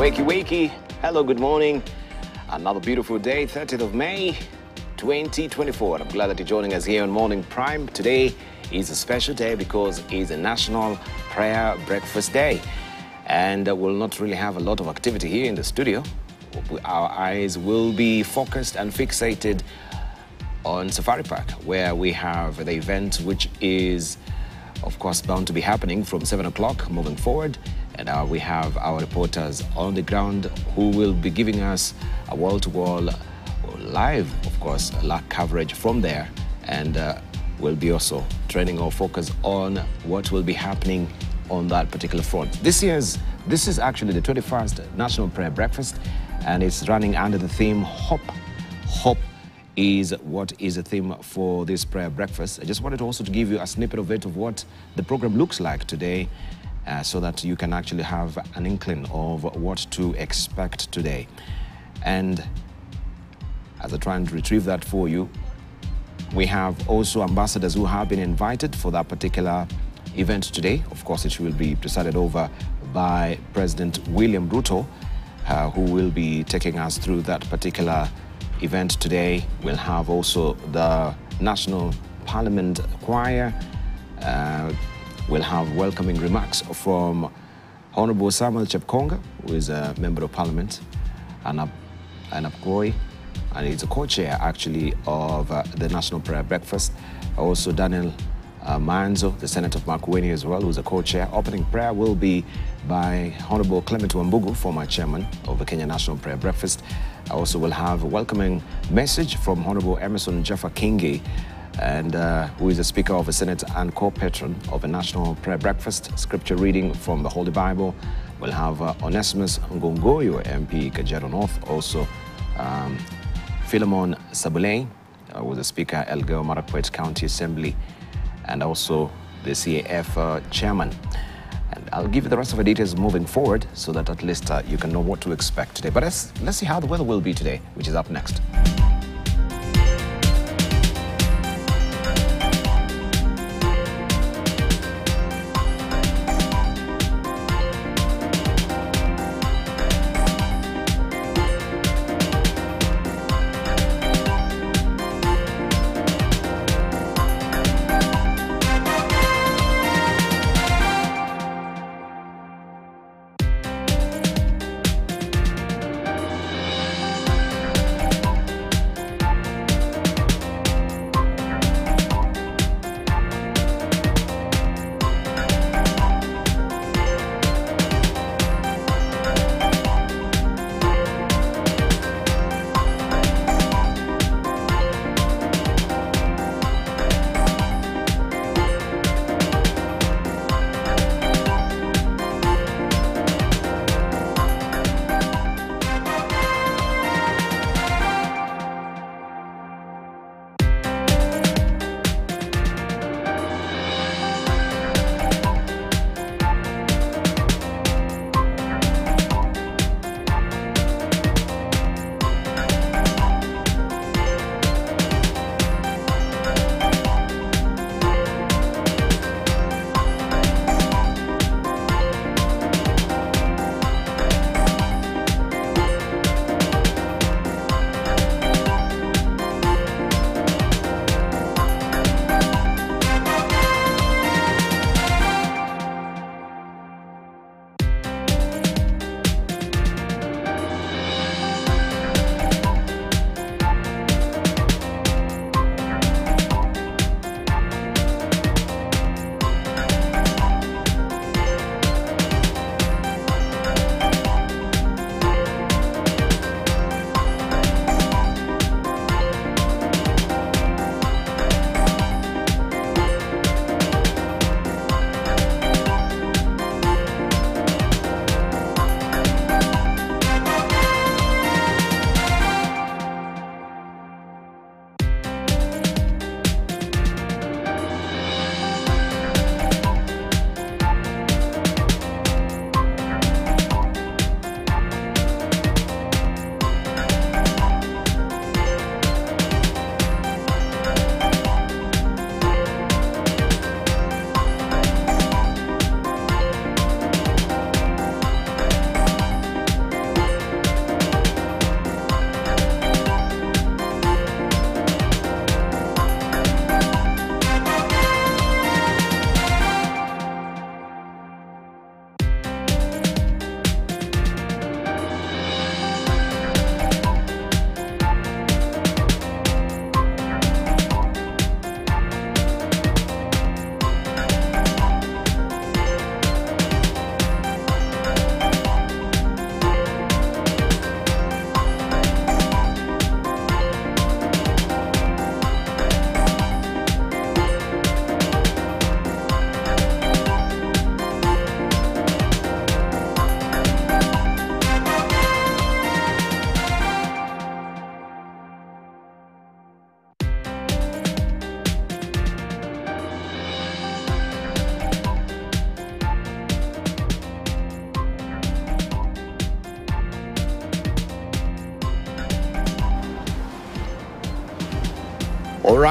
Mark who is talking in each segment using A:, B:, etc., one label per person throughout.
A: Wakey, wakey. Hello, good morning. Another beautiful day, 30th of May, 2024. I'm glad that you're joining us here on Morning Prime. Today is a special day because it's a National Prayer Breakfast Day. And uh, we'll not really have a lot of activity here in the studio. Our eyes will be focused and fixated on Safari Park, where we have the event which is, of course, bound to be happening from 7 o'clock moving forward. And uh, we have our reporters on the ground who will be giving us a wall to wall live, of course, live coverage from there. And uh, we'll be also training our focus on what will be happening on that particular front. This year's, this is actually the 21st National Prayer Breakfast, and it's running under the theme Hope. Hope is what is the theme for this prayer breakfast. I just wanted also to give you a snippet of it of what the program looks like today uh, so that you can actually have an inkling of what to expect today. And as I try and retrieve that for you, we have also ambassadors who have been invited for that particular event today. Of course, it will be presided over by President William Ruto, uh, who will be taking us through that particular event today. We'll have also the National Parliament Choir. Uh, we'll have welcoming remarks from Honorable Samuel Chepkonga, who is a Member of Parliament, Anab Goy, and he's a co-chair actually of uh, the National Prayer Breakfast. Also Daniel uh, Maanzo, the Senator of Makueni as well, who's a co-chair. Opening prayer will be by Honorable Clement Wambugu, former chairman of the Kenya National Prayer Breakfast. I also will have a welcoming message from Honorable Amason Jeffah Kingi, and uh, who is the Speaker of the Senate and co-patron of the National Prayer Breakfast. Scripture reading from the Holy Bible. We'll have uh, Onesmus Ngogoyo, MP Kajiado North, also um, Philemon Sabulei, uh, was the Speaker, Elgeyo Marakwet County Assembly, and also the CAF uh, chairman. And I'll give you the rest of the details moving forward so that at least uh, you can know what to expect today. But let's, let's see how the weather will be today, which is up next.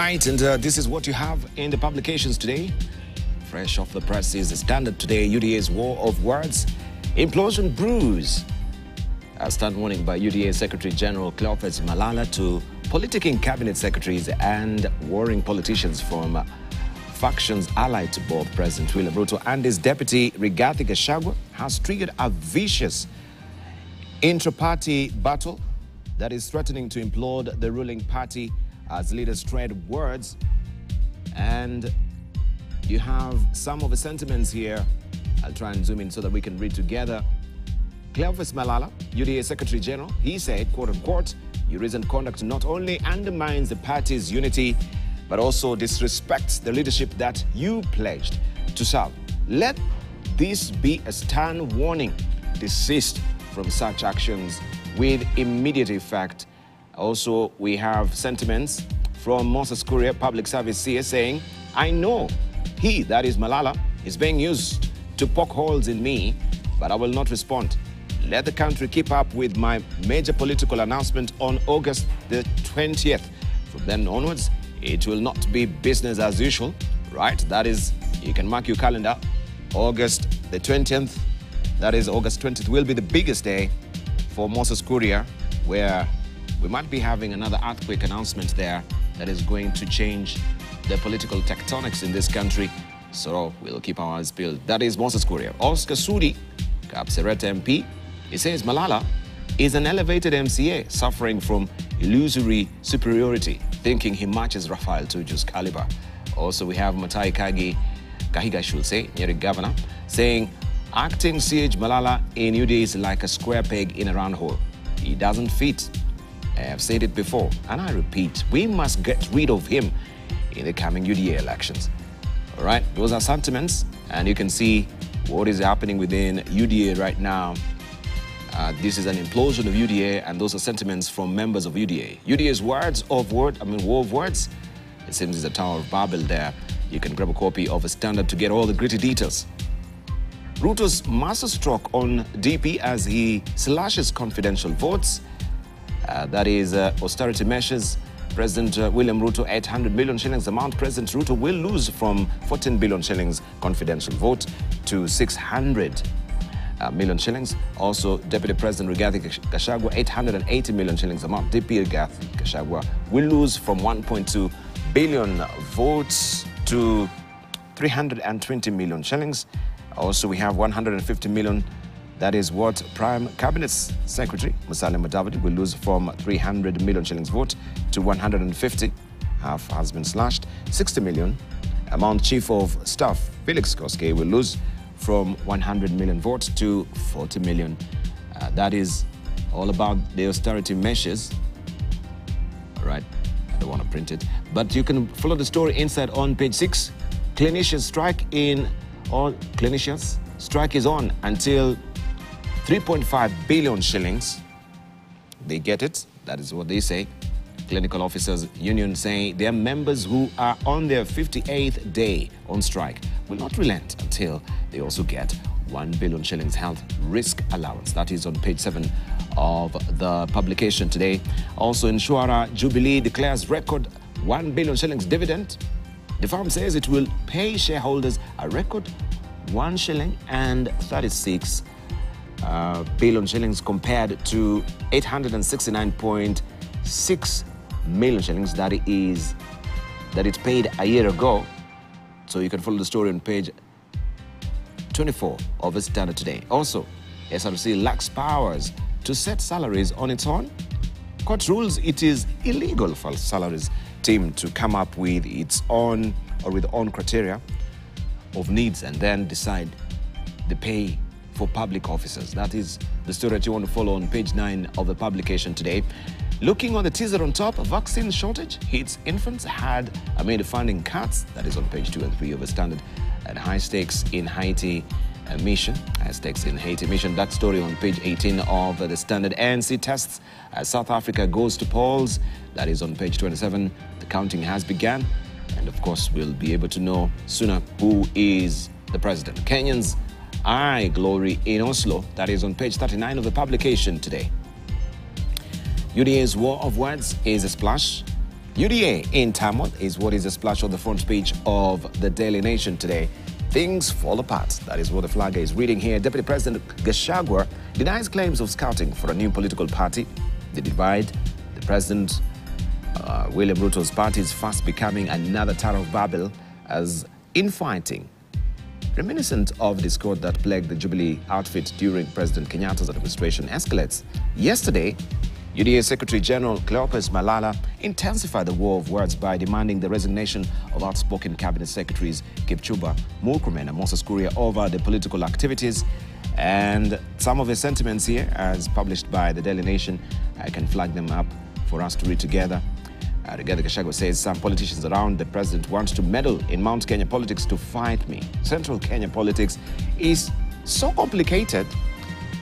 A: Right, and uh, this is what you have in the publications today. Fresh off the press is the standard today UDA's war of words. Implosion brews. A stand warning by UDA Secretary General Cleophas Malala to politicking cabinet secretaries and warring politicians from factions allied to both President William Ruto and his deputy Rigathi Gachagua has triggered a vicious intra-party battle that is threatening to implode the ruling party as leaders trade words and you have some of the sentiments here. I'll try and zoom in so that we can read together. Cleophas Malala, UDA Secretary General, he said, quote unquote, your recent conduct not only undermines the party's unity, but also disrespects the leadership that you pledged to serve. Let this be a stern warning. Desist from such actions with immediate effect. Also, we have sentiments from Moses Kuria, Public Service CS, saying, I know he, that is Malala, is being used to poke holes in me, but I will not respond. Let the country keep up with my major political announcement on August the 20th. From then onwards, it will not be business as usual, right? That is, you can mark your calendar. August the 20th, that is August 20th, will be the biggest day for Moses Kuria, where we might be having another earthquake announcement there that is going to change the political tectonics in this country. So we'll keep our eyes peeled. That is Moses Kuria. Oscar Sudi, Kapseret MP, he says Malala is an elevated MCA suffering from illusory superiority, thinking he matches Raphael Tuju's caliber. Also, we have Mutahi Kagi Kahiga Shulse, Nyeri governor, saying acting CH Malala in UDA is like a square peg in a round hole. He doesn't fit. I have said it before, and I repeat, we must get rid of him in the coming UDA elections. All right, those are sentiments, and you can see what is happening within UDA right now. Uh, this is an implosion of UDA, and those are sentiments from members of UDA. UDA's words of word, I mean, war of words. It seems it's a Tower of Babel there. You can grab a copy of a standard to get all the gritty details. Ruto's masterstroke on DP as he slashes confidential votes. Uh, that is uh, austerity measures President uh, William Ruto 800 million shillings amount. President Ruto will lose from 14 billion shillings confidential vote to 600 uh, million shillings. Also, Deputy President Rigathi Gachagua 880 million shillings amount. DP Rigathi Gachagua will lose from 1.2 billion votes to 320 million shillings. Also, we have 150 million that is what Prime Cabinet Secretary Musalia Mudavadi will lose from 300 million shillings vote to 150. Half has been slashed. 60 million. Amount Chief of Staff Felix Koskei will lose from 100 million votes to 40 million. Uh, that is all about the austerity measures. All right, I don't want to print it, but you can follow the story inside on page six. Clinicians strike in all clinicians strike is on until 3.5 billion shillings. They get it. That is what they say. Clinical Officers Union saying their members who are on their 58th day on strike will not relent until they also get 1 billion shillings health risk allowance. That is on page 7 of the publication today. Also, Insuara Jubilee declares record 1 billion shillings dividend. The firm says it will pay shareholders a record 1 shilling and 36 uh, billion shillings compared to 869.6 million shillings that is that it paid a year ago. So you can follow the story on page 24 of the Standard today. Also, SRC lacks powers to set salaries on its own. Court rules it is illegal for salaries team to come up with its own or with own criteria of needs and then decide the pay for public officers. That is the story that you want to follow on page 9 of the publication today. Looking on the teaser on top, vaccine shortage hits infants had amid funding cuts. That is on page 2 and 3 of the Standard. And high stakes in Haiti uh, mission. High stakes in Haiti mission. That story on page 18 of the Standard. ANC tests as South Africa goes to polls. That is on page 27. The counting has begun. And of course, we'll be able to know sooner who is the president. Kenyans I glory in Oslo. That is on page 39 of the publication today. UDA's war of words is a splash. UDA in turmoil is what is a splash on the front page of the Daily Nation today. Things fall apart. That is what the flagger is reading here. Deputy President Gachagua denies claims of scouting for a new political party. The divide, the president, uh, William Ruto's party is fast becoming another Tower of Babel as infighting, reminiscent of discord that plagued the Jubilee outfit during President Kenyatta's administration escalates. Yesterday, UDA Secretary General Cleopas Malala intensified the war of words by demanding the resignation of outspoken cabinet secretaries Kipchumba Murkomen and Moses Kuria over the political activities. And some of the sentiments here, as published by the Daily Nation, I can flag them up for us to read together. Uh, Rigathi says some politicians around the president want to meddle in Mount Kenya politics to fight me. Central Kenya politics is so complicated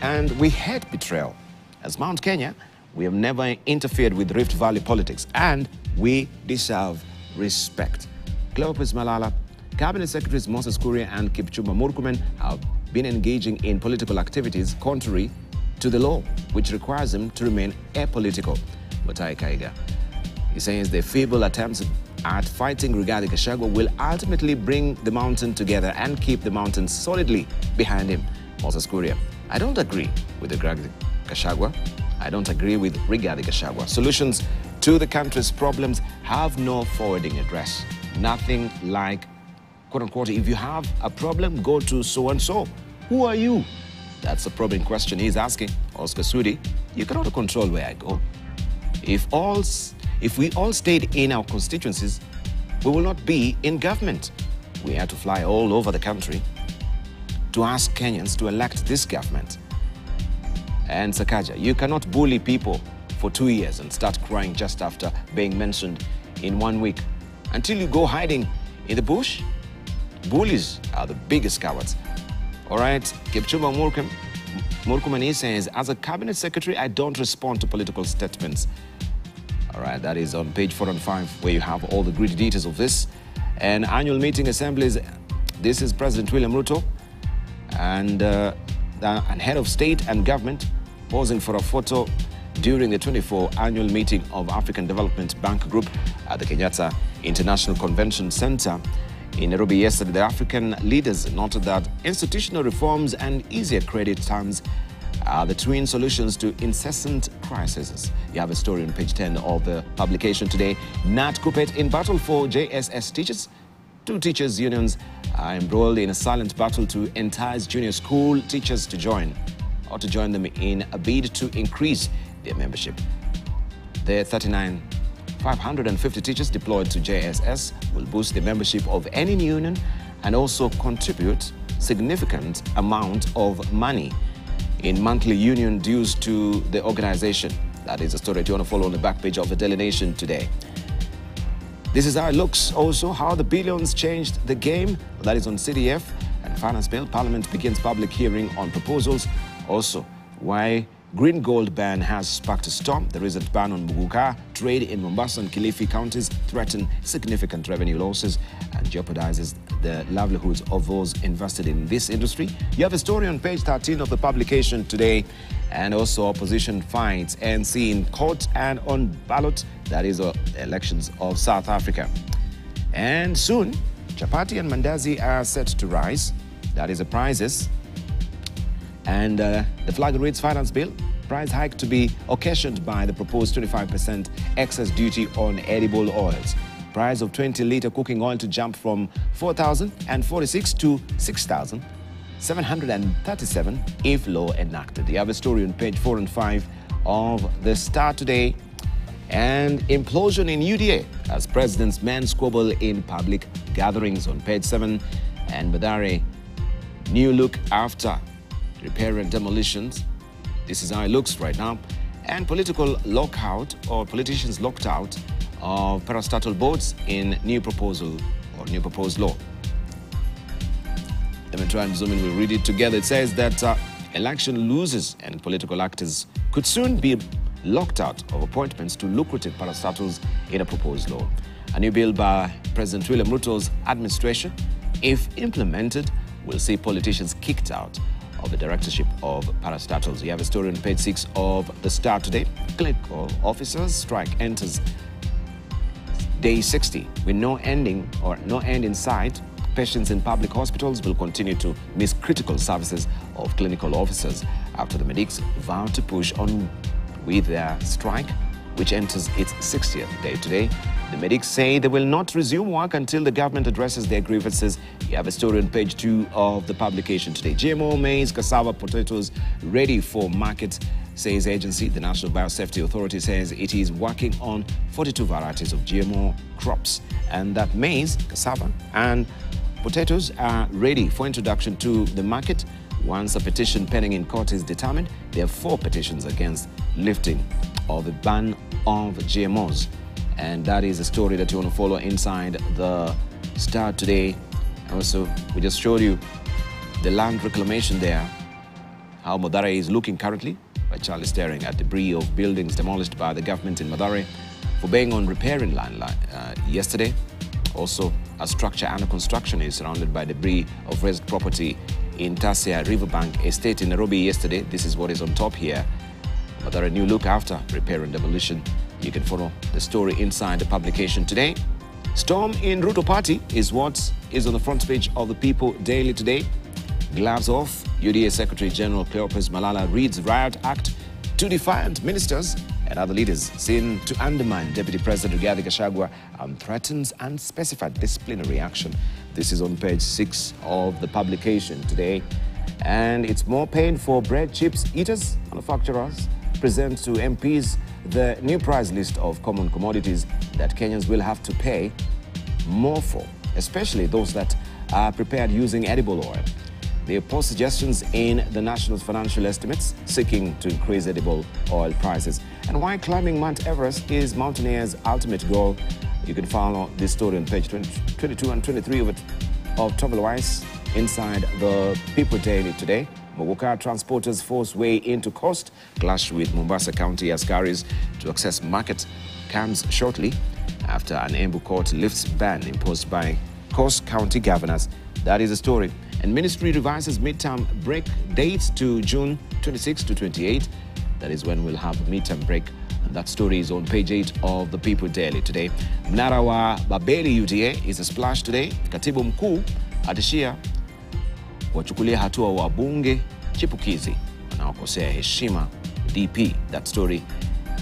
A: and we hate betrayal. As Mount Kenya, we have never interfered with Rift Valley politics, and we deserve respect. Cleopas Malala, Cabinet Secretaries Moses Kuria and Kipchumba Murkomen have been engaging in political activities contrary to the law, which requires them to remain apolitical. Mutahi Kahiga. He says the feeble attempts at fighting Rigathi Gachagua will ultimately bring the mountain together and keep the mountain solidly behind him. Moses Kuria. I don't agree with Rigathi Gachagua. I don't agree with Rigathi Gachagua. Solutions to the country's problems have no forwarding address. Nothing like, quote unquote, if you have a problem, go to so and so. Who are you? That's the probing question he's asking. Oscar Sudi, you cannot control where I go. If, all, if we all stayed in our constituencies, we will not be in government. We had to fly all over the country to ask Kenyans to elect this government and Sakaja. You cannot bully people for two years and start crying just after being mentioned in one week. Until you go hiding in the bush, bullies are the biggest cowards. All right, Kipchumba Murkum, Murkumani says, as a cabinet secretary, I don't respond to political statements. All right, that is on page four and five, where you have all the gritty details of this. And annual meeting assemblies, this is President William Ruto and, uh, and head of state and government posing for a photo during the 24th annual meeting of African Development Bank Group at the Kenyatta International Convention Center in Nairobi yesterday. The African leaders noted that institutional reforms and easier credit terms are the twin solutions to incessant crises. You have a story on page 10 of the publication today. Knut Kuppet in battle for JSS teachers. Two teachers' unions are embroiled in a silent battle to entice junior school teachers to join or to join them in a bid to increase their membership. The 39 550 teachers deployed to JSS will boost the membership of any union and also contribute significant amount of money in monthly union dues to the organization. That is a story you want to follow on the back page of the Daily Nation today. This is how it looks also, how the billions changed the game. That is on CDF and Finance Bill. Parliament begins public hearing on proposals also, why green gold ban has sparked a storm. The recent ban on Muguka trade in Mombasa and Kilifi counties threaten significant revenue losses and jeopardizes the livelihoods of those invested in this industry. You have a story on page 13 of the publication today and also opposition fights ANC in court and on ballot, that is uh, elections of South Africa. And soon, chapati and mandazi are set to rise. That is the prices and uh, the flag reads finance bill, price hike to be occasioned by the proposed 25% excise duty on edible oils. Price of 20 litre cooking oil to jump from 4,046 to 6,737 if law enacted. You have a story on page 4 and 5 of the Star today. And implosion in UDA as president's men squabble in public gatherings on page 7. And Mathare, new look after repair and demolitions. This is how it looks right now. And political lockout or politicians locked out of parastatal boards in new proposal or new proposed law. Let me try and zoom in. We'll read it together. It says that uh, election losers and political actors could soon be locked out of appointments to lucrative parastatals in a proposed law. A new bill by President William Ruto's administration, if implemented, will see politicians kicked out of the directorship of parastatals. You have a story on page six of the Star today. Click officers strike enters day 60 with no ending or no end in sight patients in public hospitals will continue to miss critical services of clinical officers after the medics vow to push on with their strike, which enters its 60th day today. The medics say they will not resume work until the government addresses their grievances. You have a story on page two of the publication today. GMO, maize, cassava, potatoes ready for market, says agency. The National Biosafety Authority says it is working on 42 varieties of GMO crops and that maize, cassava and Potatoes are ready for introduction to the market. Once a petition pending in court is determined, there are four petitions against lifting of the ban of GMOs. And that is a story that you want to follow inside the Star today. Also, we just showed you the land reclamation there, how Mathare is looking currently Charlie staring at debris of buildings demolished by the government in Mathare for being on riparian land uh, yesterday. Also, a structure under construction is surrounded by debris of raised property in Tassia Riverbank Estate in Nairobi yesterday. This is what is on top here. There new look after repair and demolition. You can follow the story inside the publication today. Storm in Ruto Party is what is on the front page of the People Daily today. Gloves off, UDA Secretary General Cleopas Malala reads Riot Act to defiant ministers and other leaders seen to undermine Deputy President Rigathi Gachagua and threatens unspecified disciplinary action. This is on page six of the publication today. And it's more pain for bread chips eaters. Manufacturers present to MPs the new price list of common commodities that Kenyans will have to pay more for, especially those that are prepared using edible oil. They oppose suggestions in the national's financial estimates seeking to increase edible oil prices. And why climbing Mount Everest is mountaineers' ultimate goal. You can follow this story on page 20, 22 and 23 of, it, of Travel Wise inside the People Daily today. Muguka transporters force way into coast, clash with Mombasa County askaris to access market comes shortly after an Embu court lifts ban imposed by Coast County governors. That is the story. And ministry revises midterm break dates to June 26 to 28. That is when we'll have midterm break. And that story is on page 8 of the People Daily today. Mnara wa Babeli UDA is a splash today. Katibu mkuu atishia wachukulia hatua wabunge chipukizi wanaokosea heshima DP. That story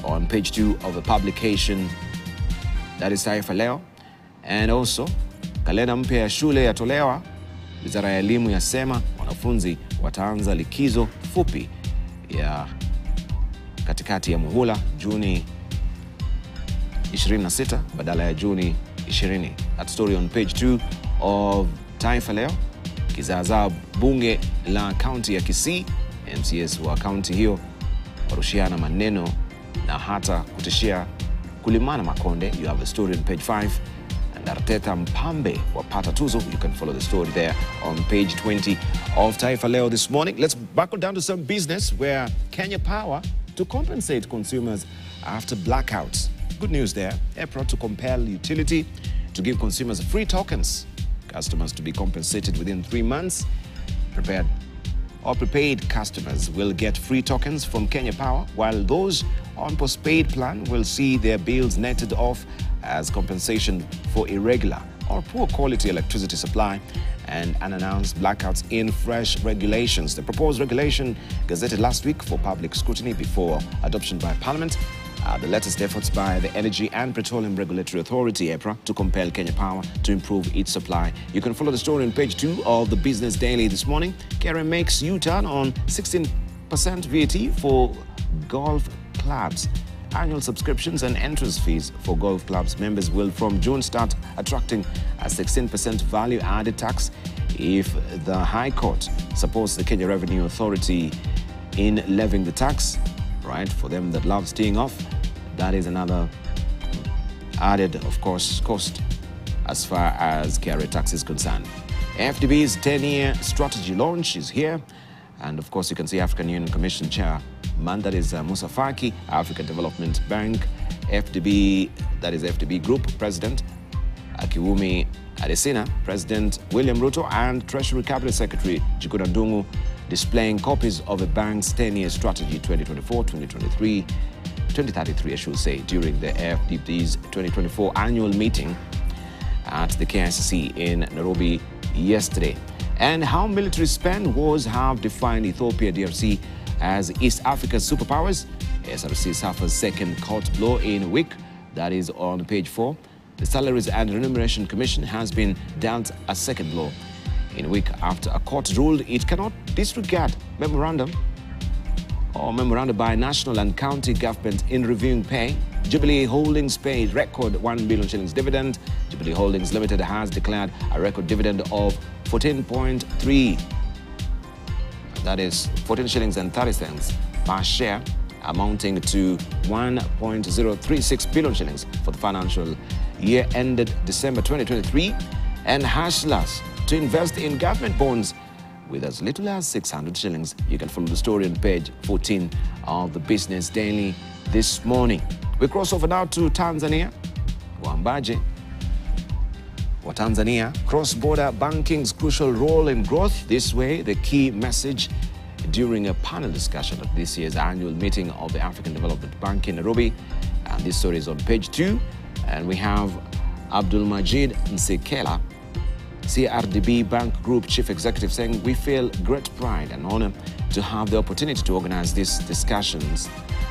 A: on page 2 of the publication. That is Taifa Leo. And also kalenda mpya ya shule yatolewa Wizara ya Elimu yasema wanafunzi wataanza likizo fupi ya katikati ya muhula Juni 26 badala ya Juni 20. That story on page 2 of Taifa Leo. Kizaazaa bunge la kaunti ya Kisii, MCS wa kaunti hiyo warushiana maneno na hata kutishia kulimana makonde. You have a story on page 5 and Arteta Mpambe wapata tuzo. You can follow the story there on page 20 of Taifa Leo this morning. Let's buckle down to some business where Kenya Power to compensate consumers after blackouts. Good news there. EPRA to compel utility to give consumers free tokens. Customers to be compensated within three months. Prepared or prepaid customers will get free tokens from Kenya Power, while those on postpaid plan will see their bills netted off as compensation for irregular or poor quality electricity supply and unannounced blackouts in fresh regulations. The proposed regulation gazetted last week for public scrutiny before adoption by Parliament uh, the latest efforts by the Energy and Petroleum Regulatory Authority, EPRA, to compel Kenya Power to improve its supply. You can follow the story on page two of the Business Daily this morning. Karen makes U-turn on 16% VAT for golf clubs. Annual subscriptions and entrance fees for golf clubs members will from June start attracting a 16% value added tax if the High Court supports the Kenya Revenue Authority in levying the tax, right? For them that love staying off, that is another added, of course, cost as far as KRA tax is concerned. FDB's 10-year strategy launch is here. And of course, you can see African Union Commission Chair, man, is uh, Musa Faki, African Development Bank, FDB, that is FDB Group President, Akinwumi Adesina, President William Ruto, and Treasury Cabinet Secretary Gikuda Dungu displaying copies of the bank's 10-year strategy 2024-2023 2033, I should say, during the AFDB's 2024 annual meeting at the KICC in Nairobi yesterday. And how military spend wars have defined Ethiopia DRC as East Africa's superpowers. SRC suffers second court blow in a week. That is on page four. The Salaries and Remuneration Commission has been dealt a second blow in a week after a court ruled it cannot disregard memorandum or memorandum by national and county government in reviewing pay. Jubilee Holdings paid record 1 billion shillings dividend. Jubilee Holdings Limited has declared a record dividend of 14.3 that is 14 shillings and 30 cents per share amounting to 1.036 billion shillings for the financial year ended December 2023 and Hashlas to invest in government bonds with as little as 600 shillings. You can follow the story on page 14 of the Business Daily this morning. We cross over now to Tanzania. Wambaje wa Tanzania, cross-border banking's crucial role in growth. This way, the key message during a panel discussion at this year's annual meeting of the African Development Bank in Nairobi. And this story is on page two. And we have Abdul Majid Nsekela, CRDB Bank Group Chief Executive, saying, We feel great pride and honor to have the opportunity to organize these discussions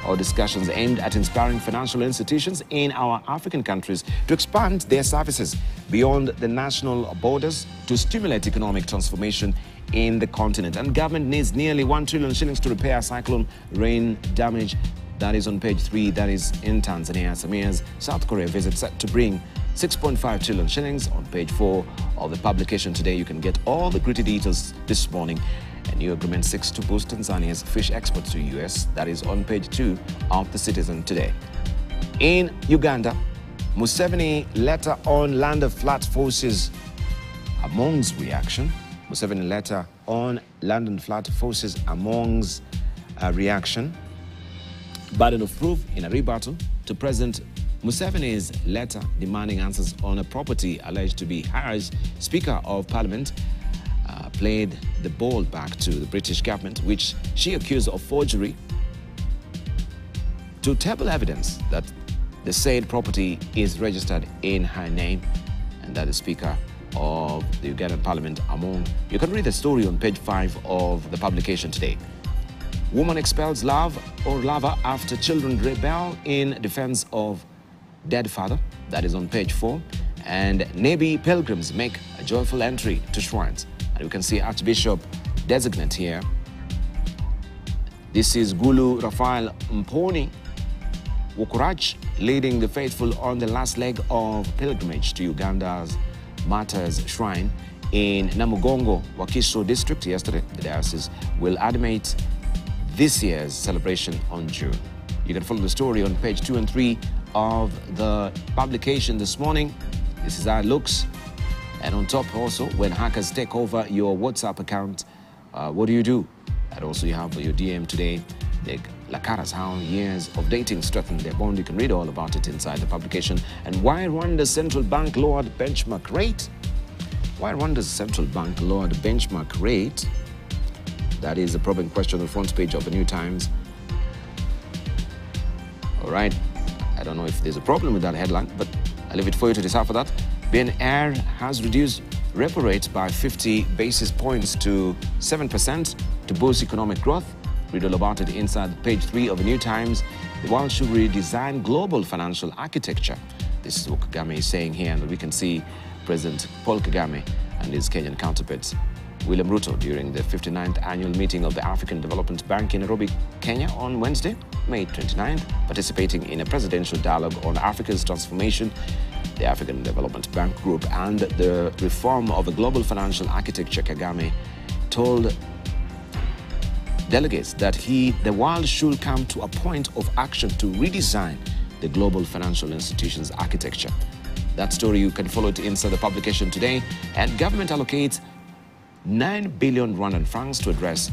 A: or discussions aimed at inspiring financial institutions in our African countries to expand their services beyond the national borders to stimulate economic transformation in the continent. And government needs nearly 1 trillion shillings to repair cyclone rain damage. That is on page three. That is in Tanzania. Samia's South Korea visit set to bring 6.5 trillion shillings on page four of the publication today. You can get all the gritty details this morning. A new agreement seeks to boost Tanzania's fish exports to the US. That is on page two of the Citizen today. In Uganda, Museveni letter on land of flat forces amongst reaction. Museveni letter on London flat forces amongst uh, reaction. Burden of proof in a rebuttal to President Museveni's letter demanding answers on a property alleged to be Harris, Speaker of Parliament, played the ball back to the British government, which she accused of forgery to table evidence that the said property is registered in her name and that the Speaker of the Ugandan Parliament among. You can read the story on page 5 of the publication today. Woman expels love or lover after children rebel in defense of dead father. That is on page 4. And Nebi pilgrims make a joyful entry to shrines. And you can see Archbishop designate here. This is Gulu Raphael p'Mony Wokorach leading the faithful on the last leg of pilgrimage to Uganda's Martyrs Shrine in Namugongo, Wakiso district yesterday. The diocese will animate this year's celebration on June. You can follow the story on page two and three of the publication this morning. This is how it looks. And on top also, when hackers take over your WhatsApp account, uh, what do you do? And also you have for your DM today. The Lakaras, how years of dating strengthened their bond. You can read all about it inside the publication. And why Rwanda's central bank lowered benchmark rate? Why Rwanda's central bank lowered benchmark rate? That is a probing question on the front page of the New Times. All right. I don't know if there's a problem with that headline, but I leave it for you to decipher that. BNR has reduced repo rate by 50 basis points to 7% to boost economic growth. About it inside page three of the New Times. The world should redesign global financial architecture. This is what Kagame is saying here, and we can see President Paul Kagame and his Kenyan counterparts William Ruto during the 59th annual meeting of the African Development Bank in Nairobi, Kenya on Wednesday, May 29th, participating in a presidential dialogue on Africa's transformation, the African Development Bank Group, and the reform of the global financial architecture, Kagame told delegates that he, the world should come to a point of action to redesign the global financial institutions architecture. That story you can follow it inside the publication today. And government allocates 9 billion Rwandan francs to address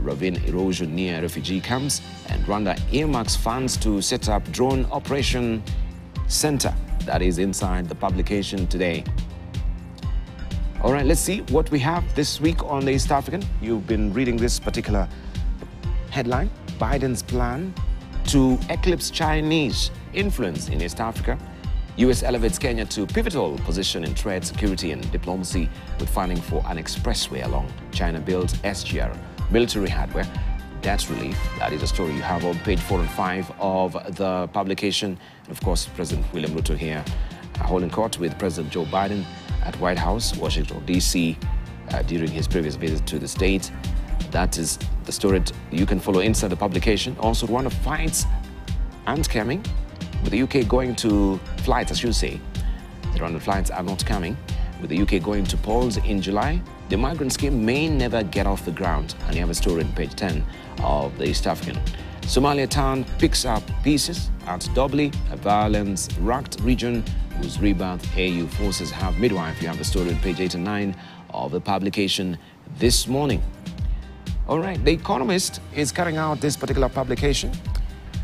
A: ravine erosion near refugee camps, and Rwanda earmarks funds to set up drone operation center that is inside the publication today. All right, let's see what we have this week on the East African. You've been reading this particular headline Biden's plan to eclipse Chinese influence in East Africa. U.S. elevates Kenya to pivotal position in trade, security and diplomacy with funding for an expressway along China-built SGR military hardware. That's relief, that is a story you have on page 4 and 5 of the publication. And of course, President William Ruto here uh, holding court with President Joe Biden at White House, Washington, D.C., uh, during his previous visit to the state. That is the story you can follow inside the publication. Also, Rwanda fights aren't coming, with the UK going to flights, as you say. The Rwandan flights are not coming. With the UK going to polls in July, the migrant scheme may never get off the ground. And you have a story on page 10 of the East African. Somalia town picks up pieces at Dhobley, a violence-racked region whose rebirth AU forces have midwife. You have a story on page 8 and 9 of the publication this morning. All right, The Economist is carrying out this particular publication,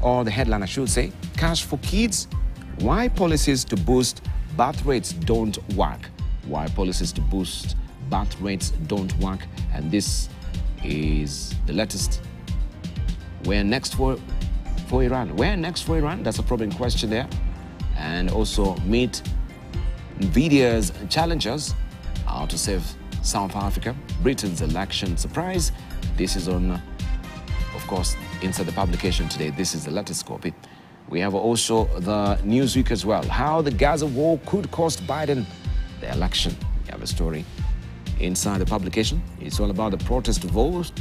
A: or the headline, I should say, Cash for Kids, Why Policies to Boost Birth Rates Don't Work. Why Policies to Boost Birth Rates Don't Work. And this is the latest. Where next for, for Iran? Where next for Iran? That's a probing question there. And also meet NVIDIA's challengers how to save South Africa, Britain's election surprise. This is on, of course, inside the publication today. This is the latest copy. We have also the Newsweek as well. How the Gaza war could cost Biden the election. We have a story inside the publication. It's all about the protest vote,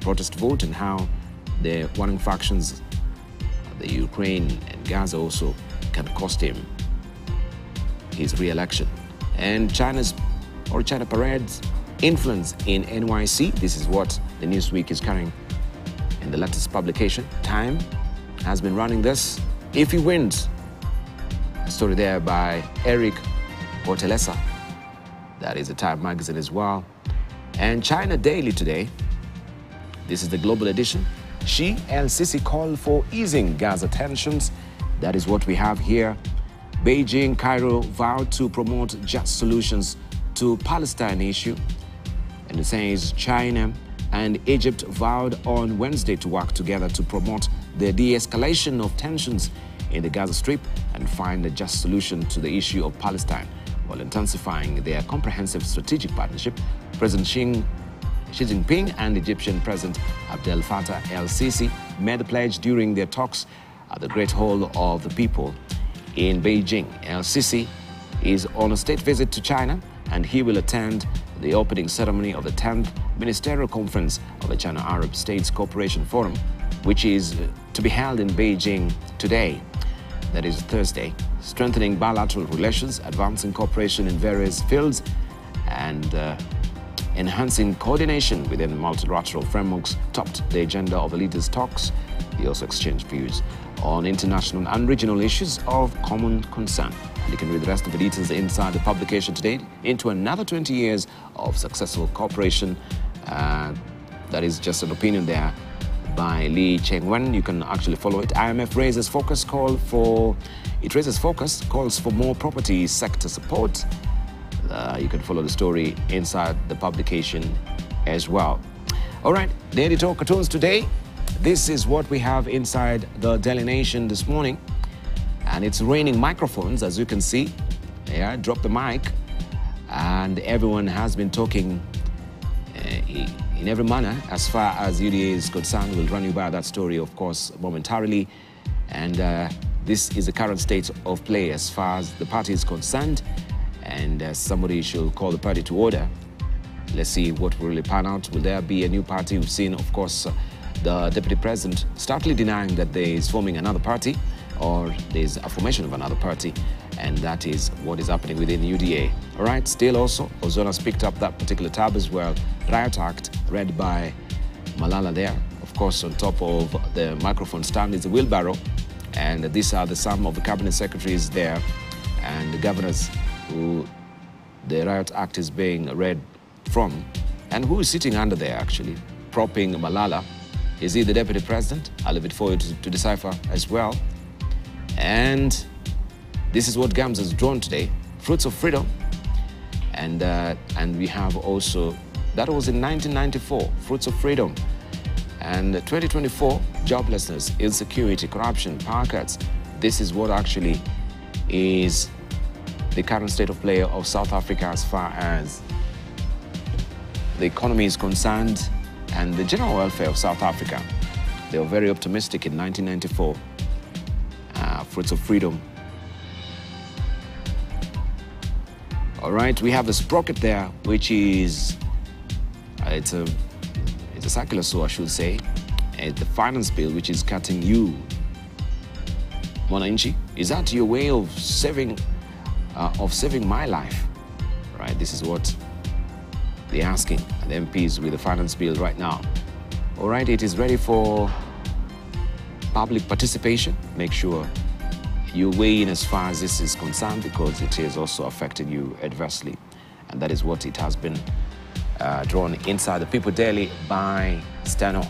A: protest vote, and how the warring factions, the Ukraine and Gaza, also can cost him his re-election. And China's or China Parade's influence in NYC. This is what the Newsweek is carrying in the latest publication. Time has been running this. If he wins, a story there by Eric Cortellessa. That is a Time magazine as well. And China Daily today. This is the global edition. Xi and Sisi call for easing Gaza tensions. That is what we have here. Beijing, Cairo vowed to promote just solutions to Palestine issue. And it says China and Egypt vowed on Wednesday to work together to promote the de-escalation of tensions in the Gaza Strip and find a just solution to the issue of Palestine while intensifying their comprehensive strategic partnership. President Xi, Xi Jinping and Egyptian President Abdel Fattah el-Sisi made the pledge during their talks at the Great Hall of the People in Beijing. El-Sisi is on a state visit to China and he will attend the opening ceremony of the 10th Ministerial Conference of the China Arab States Cooperation Forum, which is to be held in Beijing today, that is Thursday, strengthening bilateral relations, advancing cooperation in various fields, and uh, enhancing coordination within multilateral frameworks topped the agenda of the leaders' talks. They also exchanged views on international and regional issues of common concern. You can read the rest of the details inside the publication today into another 20 years of successful cooperation. Uh, that is just an opinion there by Lee Cheng-wen. You can actually follow it. IMF raises focus call for, it raises focus, calls for more property sector support. Uh, you can follow the story inside the publication as well. All right, Daily Talk cartoons today. This is what we have inside the Daily Nation this morning and it's raining microphones, as you can see. Yeah, drop the mic, and everyone has been talking uh, in every manner as far as UDA is concerned. We'll run you by that story, of course, momentarily. And uh, this is the current state of play as far as the party is concerned. And uh, somebody should call the party to order. Let's see what will really pan out. Will there be a new party? We've seen, of course, the deputy president starkly denying that there is forming another party or there's a formation of another party, and that is what is happening within the UDA. All right, still also, Ozona's picked up that particular tab as well. Riot Act, read by Malala there. Of course, on top of the microphone stand is a wheelbarrow, and these are the some of the cabinet secretaries there and the governors who the Riot Act is being read from, and who is sitting under there actually, propping Malala. Is he the deputy president? I'll leave it for you to, to decipher as well. And this is what GAMS has drawn today, Fruits of Freedom. And, uh, and we have also, that was in 1994, Fruits of Freedom. And 2024, joblessness, insecurity, corruption, power cuts. This is what actually is the current state of play of South Africa as far as the economy is concerned and the general welfare of South Africa. They were very optimistic in 1994. Uh, fruits of freedom. All right, we have the sprocket there, which is uh, it's a it's a circular saw, I should say. And the finance bill, which is cutting you, Mwananchi. Is that your way of saving uh, of saving my life? Right. This is what they're asking the MPs with the finance bill right now. All right, it is ready for public participation. Make sure you weigh in as far as this is concerned because it is also affecting you adversely. And that is what it has been uh, drawn inside the People Daily by Steno.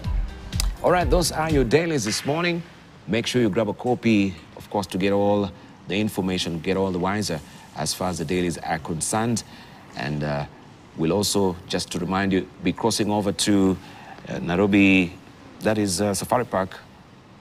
A: All right, those are your dailies this morning. Make sure you grab a copy, of course, to get all the information, get all the wiser as far as the dailies are concerned. And uh, we'll also, just to remind you, be crossing over to uh, Nairobi, that is uh, Safari Park,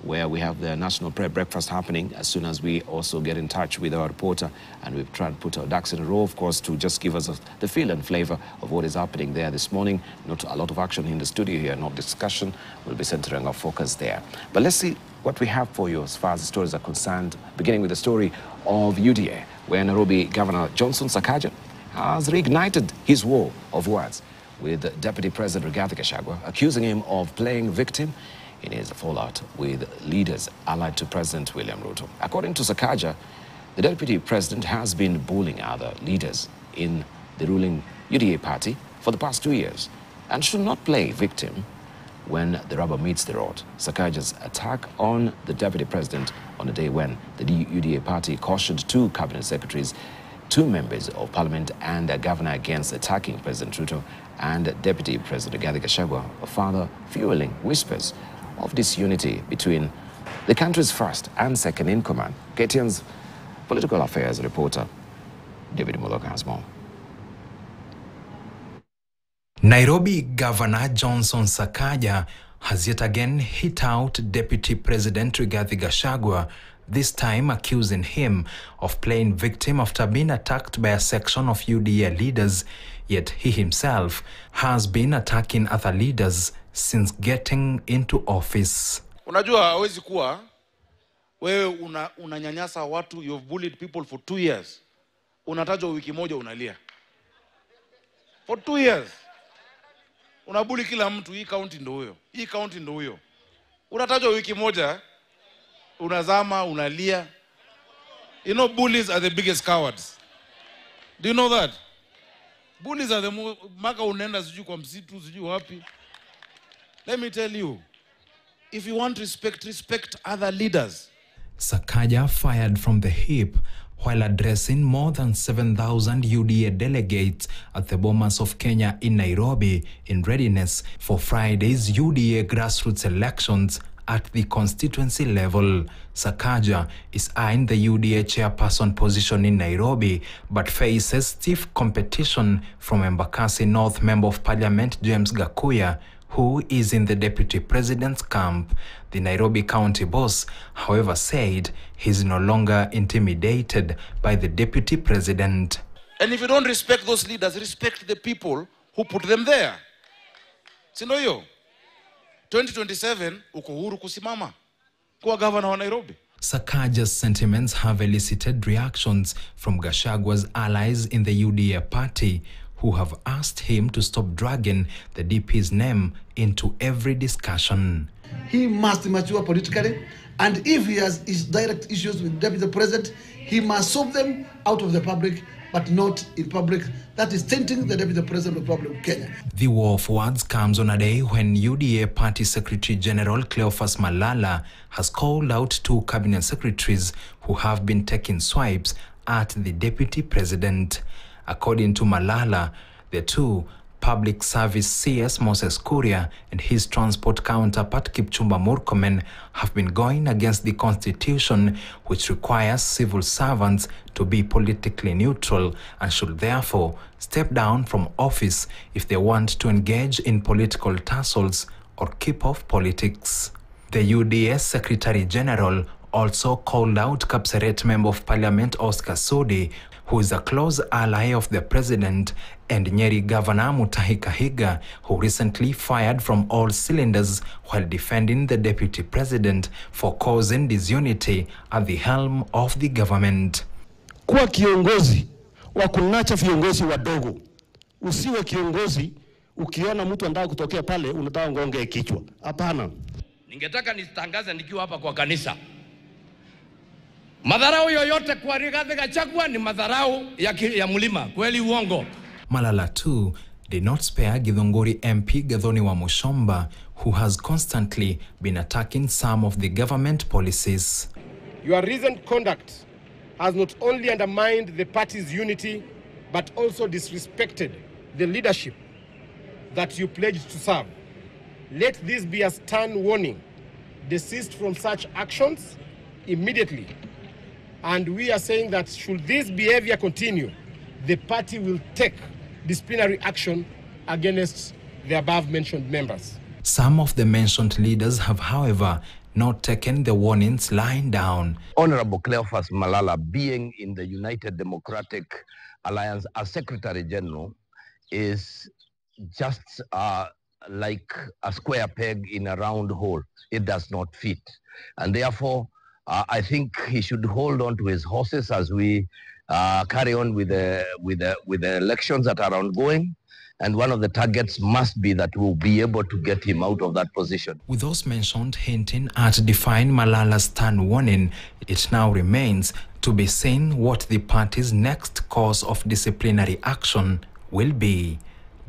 A: where we have the national prayer breakfast happening as soon as we also get in touch with our reporter and we've tried to put our ducks in a row, of course, to just give us a, the feel and flavor of what is happening there this morning. Not a lot of action in the studio here, not discussion. We'll be centering our focus there. But let's see what we have for you as far as the stories are concerned, beginning with the story of UDA, where Nairobi Governor Johnson Sakaja has reignited his war of words with Deputy President Rigathi Gachagua, accusing him of playing victim in his fallout with leaders allied to President William Ruto. According to Sakaja, the deputy president has been bullying other leaders in the ruling UDA party for the past two years and should not play victim when the rubber meets the road. Sakaja's attack on the deputy president on a day when the UDA party cautioned two cabinet secretaries, two members of parliament and a governor against attacking President Ruto and Deputy President Rigathi further fueling whispers of disunity between the country's first and second in command. KTN's political affairs reporter, David Muloka, has more.
B: Nairobi Governor Johnson Sakaja has yet again hit out Deputy President Rigathi Gachagua, this time accusing him of playing victim after being attacked by a section of UDA leaders, yet he himself has been attacking other leaders since getting into office.
C: Unajua hawezi kuwa wewe una, unanyanyasa watu, you've bullied people for two years, unatajwa wiki moja unalia. For two years unabuli kila mtu, hii kaunti ndo huyo, hii kaunti ndo huyo, unatajwa wiki moja unazama, unalia. You know bullies are the biggest cowards. Do you know that? Bullies are the maka unaenda sijui kwa msitu sijui wapi. Let me tell you, if you want respect, respect other leaders.
B: Sakaja fired from the hip while addressing more than 7,000 UDA delegates at the Bomas of Kenya in Nairobi in readiness for Friday's UDA grassroots elections at the constituency level. Sakaja is eyeing the UDA chairperson position in Nairobi but faces stiff competition from Embakasi North Member of Parliament James Gakuya who is in the deputy president's camp. The Nairobi County boss, however, said he's no longer intimidated by the deputy president.
C: And if you don't respect those leaders, respect the people who put them there. Si ndio hiyo? 2027 uko huru kusimama kuwa governor wa Nairobi.
B: Sakaja's sentiments have elicited reactions from Gashagwa's allies in the UDA party who have asked him to stop dragging the DP's name into every discussion.
D: he must mature politically and if he has his direct issues with deputy president he must solve them out of the public but not in public that is tainting the deputy president of the republic of kenya
B: The war of words comes on a day when UDA Party Secretary General Cleophas Malala has called out two cabinet secretaries who have been taking swipes at the deputy president. According to Malala, the two Public Service CS Moses Kuria and his transport counterpart Kipchumba Murkomen have been going against the constitution which requires civil servants to be politically neutral and should therefore step down from office if they want to engage in political tussles or keep off politics. The UDS Secretary General also called out Kapseret Member of Parliament Oscar Sudi, who is a close ally of the president, and Nyeri Governor Mutahi Kahiga, who recently fired from all cylinders while defending the deputy president for causing disunity at the helm of the government.
E: Kuwa kiongozi wa kunacha viongozi wadogo, usiwe kiongozi ukiona mtu anataka kutokea pale unataka ngonge kichwa. Hapana.
F: Ningetaka nitangaze nikiwa hapa kwa kanisa, madharau yoyote kwa Rigathi Gachagua ni madharau ya, ki- ya mlima. Kweli uongo?
B: Malala too did not spare Githunguri MP Gathoni wa Mushomba, who has constantly been attacking some of the government policies.
G: Your recent conduct has not only undermined the party's unity, but also disrespected the leadership that you pledged to serve. Let this be a stern warning. Desist from such actions immediately. And we are saying that should this behavior continue, the party will take disciplinary action against the above mentioned members.
B: Some of the mentioned leaders have, however, not taken the warnings lying down.
H: Honorable Cleophas Malala being in the United Democratic Alliance as Secretary General is just uh, like a square peg in a round hole. It does not fit. And therefore, uh, I think he should hold on to his horses as we uh, carry on with the, with, the, with the elections that are ongoing. And one of the targets must be that we'll be able to get him out of that position.
B: With those mentioned hinting at defying Malala's stern warning, it now remains to be seen what the party's next course of disciplinary action will be.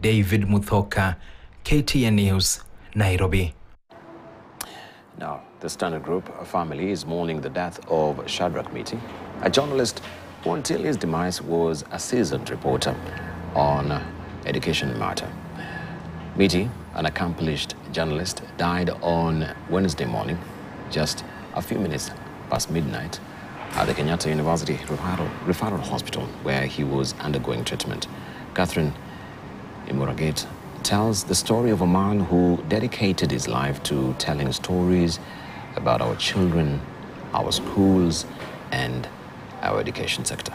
B: David Muthoka, KTN News, Nairobi.
A: Now, the Standard Group family is mourning the death of Shadrach Miti, a journalist who until his demise was a seasoned reporter on education matter. Miti, an accomplished journalist, died on Wednesday morning, just a few minutes past midnight, at the Kenyatta University Referral, Referral Hospital, where he was undergoing treatment. Catherine Imuragate tells the story of a man who dedicated his life to telling stories about our children, our schools, and our education sector.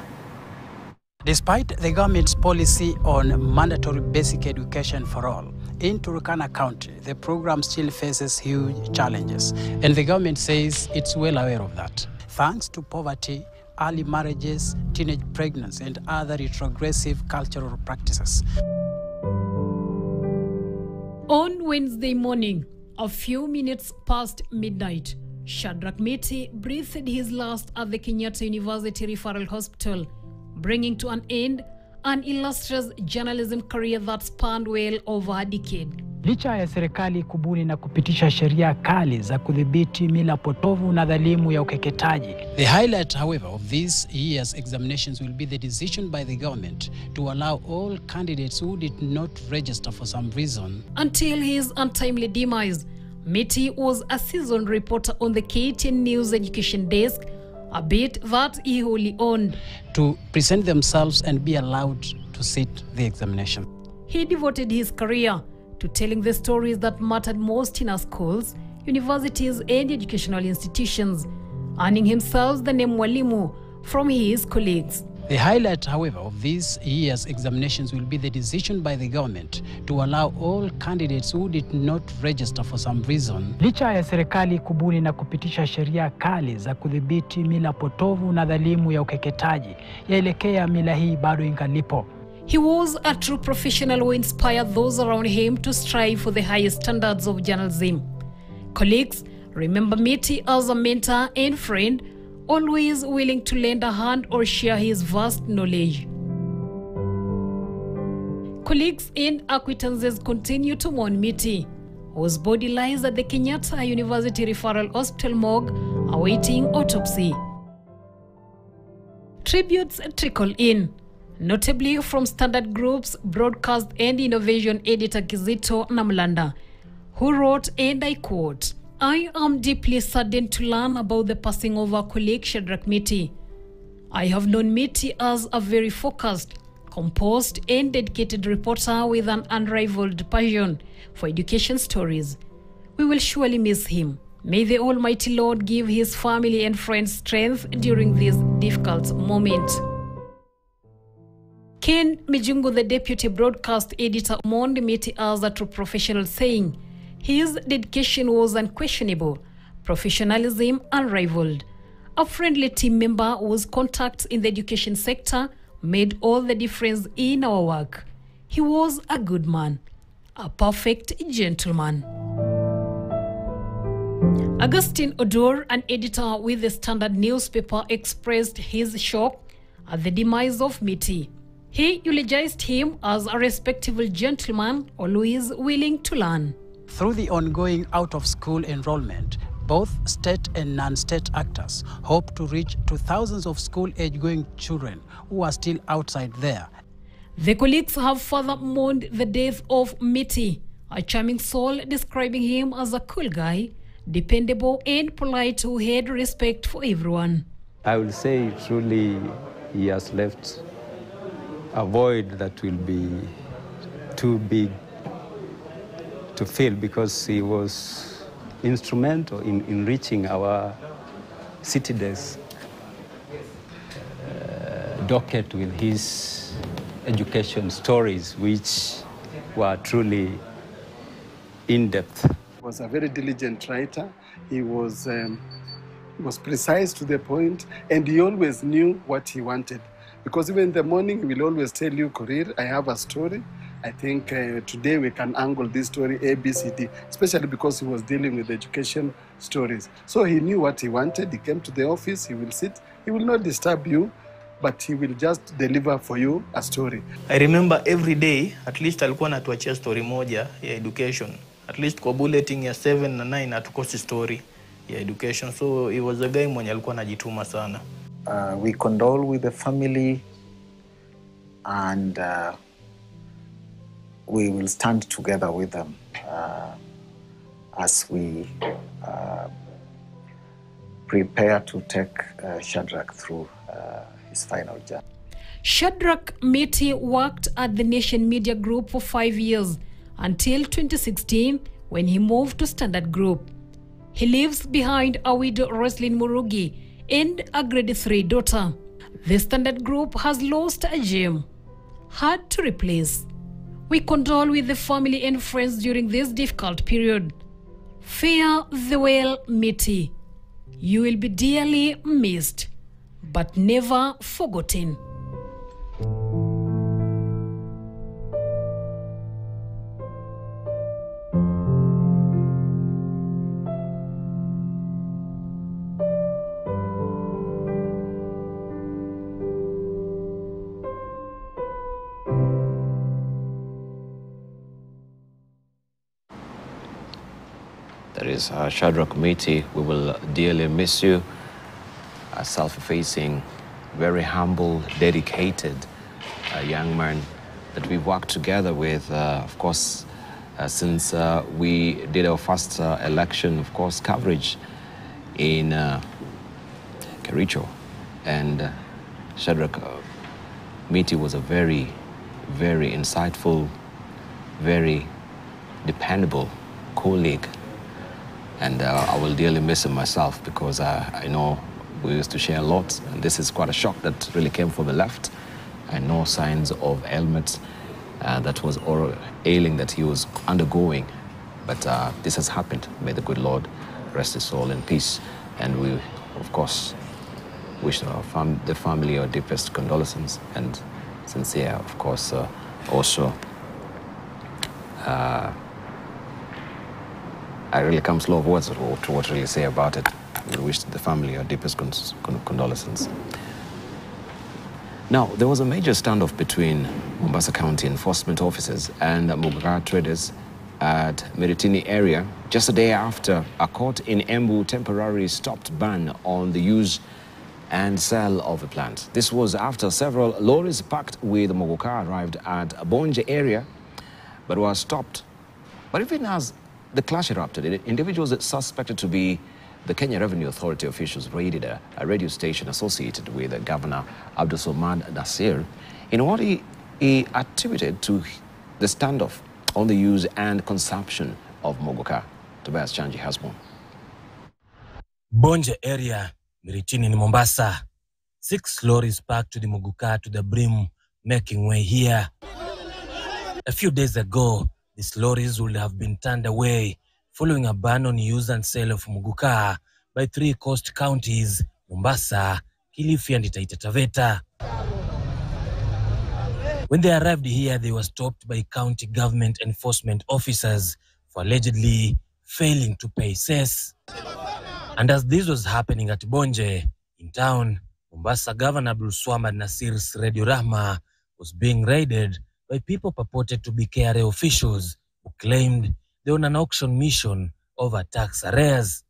I: Despite the government's policy on mandatory basic education for all, in Turkana County, the program still faces huge challenges, and the government says it's well aware of that. Thanks to poverty, early marriages, teenage pregnancy, and other retrogressive cultural practices.
J: On Wednesday morning, a few minutes past midnight, Shadrach Miti breathed his last at the Kenyatta University Referral Hospital, bringing to an end an illustrious journalism career that spanned well over a decade.
I: Licha ya serikali kubuni na kupitisha sheria kali za kudhibiti mila potovu na dhalimu ya ukeketaji. The highlight, however, of this year's examinations will be the decision by the government to allow all candidates who did not register for some reason
J: Until his untimely demise, Miti was a seasoned reporter on the KTN News Education Desk, a bit that he wholly owned.
I: to present themselves and be allowed to sit the examination.
J: He devoted his career to telling the stories that mattered most in our schools, universities, and educational institutions, earning himself the name Walimu from his colleagues.
I: The highlight, however, of this year's examinations will be the decision by the government to allow all candidates who did not register for some reason. Licha ya serikali kubuni na kupitisha sheria kali za kudhibiti mila potovu na dhalimu ya ukeketaji, yaelekea mila hii bado ingalipo.
J: He was a true professional who inspired those around him to strive for the highest standards of journalism. Colleagues, remember Miti as a mentor and friend, always willing to lend a hand or share his vast knowledge. Colleagues and acquaintances continue to mourn Miti, whose body lies at the Kenyatta University Referral Hospital morgue awaiting autopsy. Tributes trickle in, notably from Standard Group's broadcast and innovation editor Kizito Namlanda, who wrote, and I quote, I am deeply saddened to learn about the passing of our colleague Shadrach Miti. I have known Miti as a very focused, composed, and dedicated reporter with an unrivaled passion for education stories. We will surely miss him. May the Almighty Lord give his family and friends strength during this difficult moment. Ken Mijungu, the deputy broadcast editor, mourned Miti as a true professional, saying his dedication was unquestionable, professionalism unrivaled. A friendly team member whose contacts in the education sector made all the difference in our work. He was a good man, a perfect gentleman. Augustine Oduor, an editor with the Standard newspaper, expressed his shock at the demise of Miti. He eulogized him as a respectable gentleman, always willing to learn.
I: Through the ongoing out of school enrollment, both state and non state actors hope to reach to thousands of school age going children who are still outside there.
J: The colleagues have further mourned the death of Miti, a charming soul, describing him as a cool guy, dependable and polite who had respect for everyone.
K: I will say truly he has left a void that will be too big to fill because he was instrumental in enriching our city days uh, docket with his education stories, which were truly in depth.
L: was a very diligent writer. He was, um, was precise to the point, and he always knew what he wanted. Because even in the morning, he will always tell you, Korir, I have a story. I think uh, today we can angle this story A, B, C, D, especially because he was dealing with education stories. So he knew what he wanted. He came to the office, he will sit, he will not disturb you, but he will just deliver for you a story.
M: I remember every day at least alikuwa anatuachia story moja ya education. At least kwa bulletin ya 7 na 9 hatukosi story ya education. So he was a guy mwenye alikuwa anajituma sana.
N: Uh, we condole with the family and uh, we will stand together with them uh, as we uh, prepare to take uh, Shadrach through uh, his final journey.
J: Shadrach Miti worked at the Nation Media Group for five years until 2016 when he moved to Standard Group. He leaves behind a widow, Roslyn Murugi, and a grade 3 daughter. The Standard Group has lost a gem, hard to replace. We condole with the family and friends during this difficult period. Fare the well, Miti. You will be dearly missed, but never forgotten.
A: Is uh, Shadrach Miti. We will dearly miss you. A self-effacing, very humble, dedicated uh, young man that we've worked together with, uh, of course, uh, since uh, we did our first uh, election, of course, coverage in uh, Kericho. And uh, Shadrach uh, Miti was a very, very insightful, very dependable colleague and uh, I will dearly miss him myself because uh, I know we used to share a lot, and this is quite a shock that really came from the left. I know signs of ailments uh, that was ailing that he was undergoing, but uh, this has happened. May the good Lord rest his soul in peace, and we, of course, wish our fam- the family our deepest condolences and sincere, of course, uh, also. Uh, I really come slow of words to what really say about it. We wish the family our deepest condolences. Now, there was a major standoff between Mombasa County enforcement officers and Muguka traders at Miritini area just a day after a court in Embu temporarily stopped ban on the use and sale of the plant. This was after several lorries packed with Muguka arrived at Bonje area but were stopped. But even as the clash erupted, individuals suspected to be the Kenya Revenue Authority officials raided a, a radio station associated with uh, Governor Abdul Swamad Nasir in what he, he attributed to the standoff on the use and consumption of Muguka. Tobias Chanji has more.
O: Bonje area, Miritini in Mombasa. Six lorries packed to the Muguka to the brim, making way here. A few days ago, these lorries would have been turned away following a ban on use and sale of Muguka by three coast counties, Mombasa, Kilifi and Taita Taveta. When they arrived here, they were stopped by county government enforcement officers for allegedly failing to pay cess. And as this was happening at Bonje, in town, Mombasa Governor Abdul Swamad Nasir's Radio Rahma was being raided by people purported to be KRA officials who claimed they were on an auction mission over tax arrears.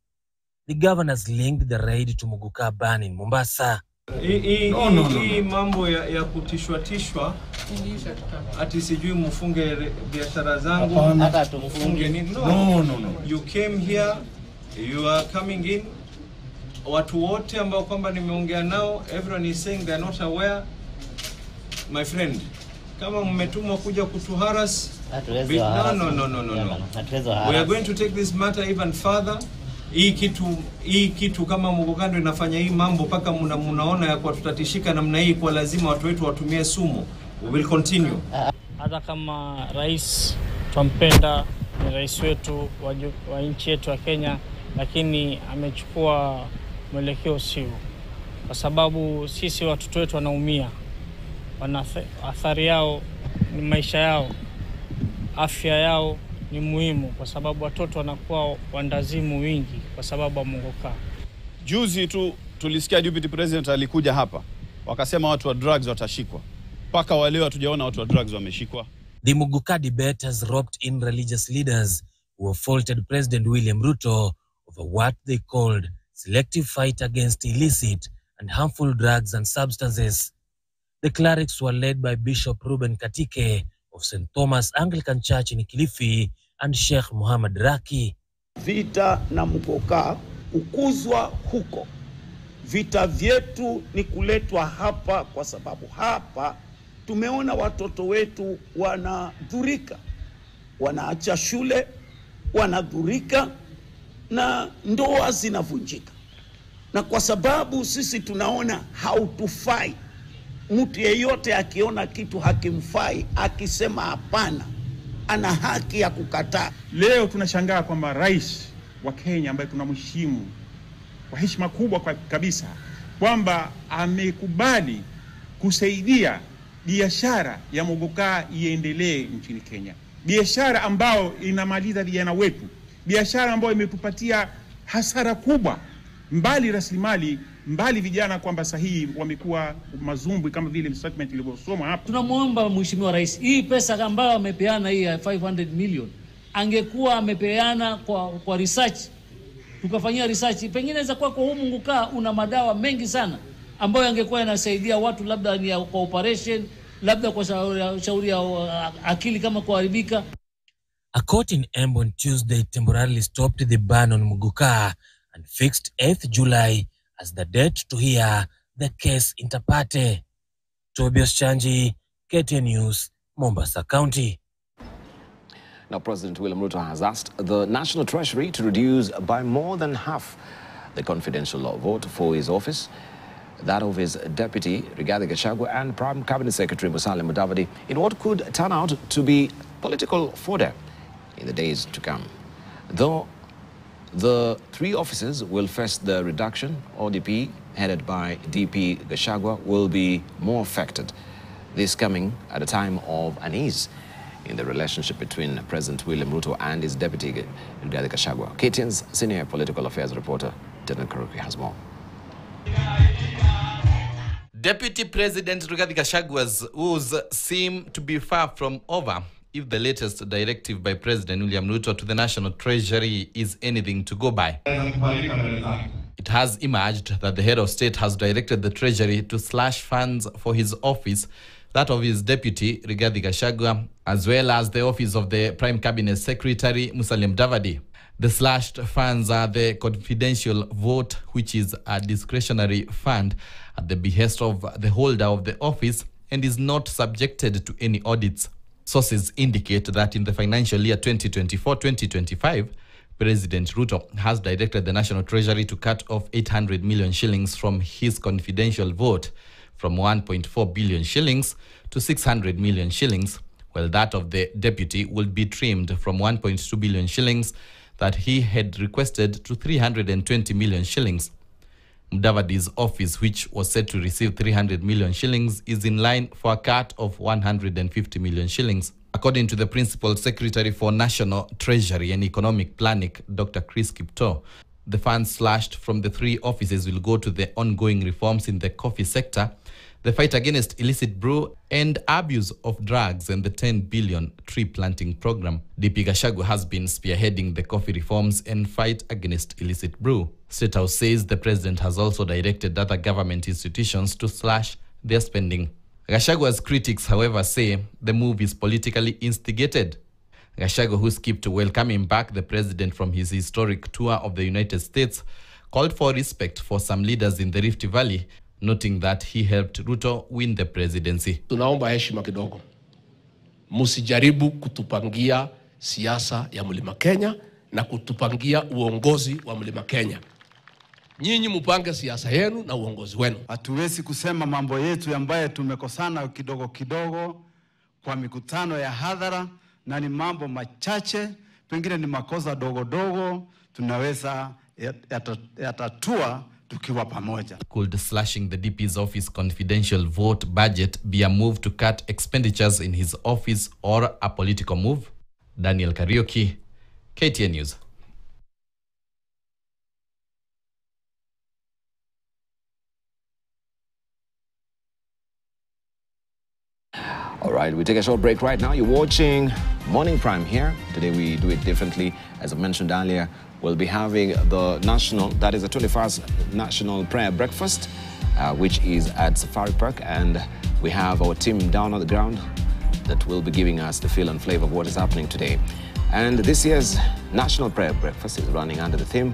O: The governors linked the raid to Muguka ban in Mombasa.
P: Hii
O: No, no, no,
P: mambo ya, ya kutishwa tishwa ati sijui mfunge biashara zangu mfunge nini no.
Q: No, no, no.
P: you came here you are coming in watu wote ambao kwamba nimeongea nao everyone is saying they are not aware my friend kama mmetumwa kuja kutuharas
Q: haras
P: no, no, no, no, no, we are going to take this matter even further. Hii kitu hii kitu kama Mugukando inafanya hii mambo mpaka muna, munaona ya kuwa tutatishika namna hii, kwa lazima watu wetu watumie sumu. We will continue.
R: hata kama rais twampenda, ni rais wetu wa, wa nchi yetu ya Kenya, lakini amechukua mwelekeo sio, kwa sababu sisi watoto wetu wanaumia, wana athari yao ni maisha yao, afya yao ni muhimu, kwa sababu watoto wanakuwa wandazimu wingi kwa sababu ya
S: Juzi tu tulisikia deputy president alikuja hapa, wakasema watu wa drugs watashikwa. Mpaka waleo hatujaona watu wa drugs wameshikwa.
O: The Muguka debate has roped in religious leaders who have faulted President William Ruto over what they called selective fight against illicit and harmful drugs and substances. The clerics were led by Bishop Ruben Katike of St. Thomas Anglican Church in Kilifi and Sheikh Muhammad Raki.
T: vita na mkokaa hukuzwa huko. Vita vyetu ni kuletwa hapa, kwa sababu hapa tumeona watoto wetu wanadhurika, wanaacha shule, wanadhurika na ndoa zinavunjika, na kwa sababu sisi tunaona hautufai, mtu yeyote akiona kitu hakimfai, akisema hapana, ana haki ya kukataa.
U: Leo tunashangaa kwamba rais wa Kenya ambaye tunamheshimu kwa heshima kubwa kwa kabisa kwamba amekubali kusaidia biashara ya mogokaa iendelee nchini Kenya, biashara ambayo inamaliza vijana wetu, biashara ambayo imetupatia hasara kubwa, mbali rasilimali, mbali vijana, kwamba sahihi wamekuwa mazumbwi kama vile statement ilivyosomwa hapa.
V: Tunamwomba Mheshimiwa Rais, hii pesa ambayo amepeana hii ya 500 million angekuwa amepeana kwa, kwa research tukafanyia research, pengine inaweza kuwa kwa huu Mungukaa una madawa mengi sana ambayo yangekuwa yanasaidia watu, labda ni ya, kwa operation, labda kwa shauri, shauri ya uh, akili kama kuharibika.
O: A court in Embu on Tuesday temporarily stopped the ban on Muguka and fixed 8th July as the date to hear the case inter parte. Tobias Chanji, KTN News, Mombasa County.
A: Now, President William Ruto has asked the National Treasury to reduce by more than half the confidential law vote for his office, that of his deputy, Rigathi Gachagua, and Prime Cabinet Secretary Musalia Mudavadi, in what could turn out to be political fodder in the days to come. Though the three offices will face the reduction, ODP, headed by DP Gachagua, will be more affected. This coming at a time of unease in the relationship between President William Ruto and his deputy, Rigathi Gachagua. KTN's senior political affairs reporter, Denan Karuki, has more.
W: Deputy President Rigathi Gachagua's woes seem to be far from over if the latest directive by President William Ruto to the National Treasury is anything to go by. It has emerged that the head of state has directed the Treasury to slash funds for his office, that of his deputy, Rigathi Gachagua, as well as the office of the Prime Cabinet Secretary, Musalia Mudavadi. The slashed funds are the confidential vote, which is a discretionary fund at the behest of the holder of the office and is not subjected to any audits. Sources indicate that in the financial year 2024 2025, President Ruto has directed the National Treasury to cut off 800 million shillings from his confidential vote from 1.4 billion shillings to 600 million shillings, while that of the deputy will be trimmed from 1.2 billion shillings that he had requested to 320 million shillings. Mudavadi's office, which was set to receive 300 million shillings, is in line for a cut of 150 million shillings. According to the Principal Secretary for National Treasury and Economic Planning, Dr. Chris Kiptoo, the funds slashed from the three offices will go to the ongoing reforms in the coffee sector, the fight against illicit brew and abuse of drugs, and the 10 billion tree planting program. DP Gachagua has been spearheading the coffee reforms and fight against illicit brew. State says the president has also directed other government institutions to slash their spending. Gashagua's critics, however, say the move is politically instigated. Gashago, who skipped welcoming back the president from his historic tour of the United States, called for respect for some leaders in the Rift Valley, noting that he helped Ruto win the presidency.
F: Tunaomba heshima kidogo, msijaribu kutupangia siasa ya mlima Kenya na kutupangia uongozi wa mlima Kenya. Nyinyi mupange siasa yenu na uongozi wenu.
X: Hatuwezi kusema mambo yetu ambayo tumekosana kidogo kidogo kwa mikutano ya hadhara, na ni mambo machache, pengine ni makosa dogo dogo, tunaweza yata- yatatua tukiwa pamoja.
W: Could slashing the DP's office confidential vote budget be a move to cut expenditures in his office or a political move? Daniel Karioki, KTN News.
A: All right, we take a short break right now. You're watching Morning Prime here. Today we do it differently. As I mentioned earlier, we'll be having the national, that is the 21st National Prayer Breakfast, uh, which is at Safari Park. And we have our team down on the ground that will be giving us the feel and flavor of what is happening today. And this year's National Prayer Breakfast is running under the theme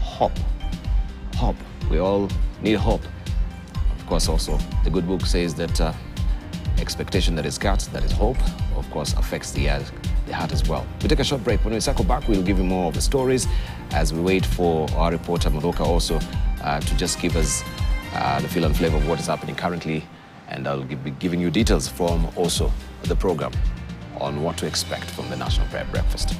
A: Hope. Hope. We all need hope. Of course, also, the good book says that. Uh, expectation that is cut, that is hope, of course, affects the, uh, the heart as well. We take a short break. When we circle back, we'll give you more of the stories as we wait for our reporter, Madoka, also uh, to just give us uh, the feel and flavor of what is happening currently. And I'll be giving you details from also the program on what to expect from the National Prayer Breakfast.